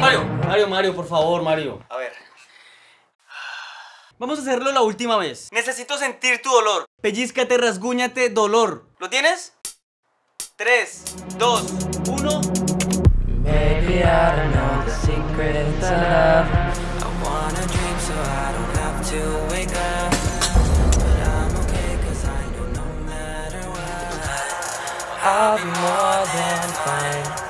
Mario, Mario, Mario, por favor, Mario. A ver. Vamos a hacerlo la última vez. Necesito sentir tu dolor. Pellizcate, rasguñate, dolor. ¿Lo tienes? 3, 2, 1. Maybe I don't know the secret to love. I wanna dream so I don't have to wake up. But I'm okay cause I know no matter what. I'll be more. I've fine.